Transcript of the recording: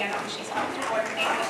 hand on. She's helped coordinate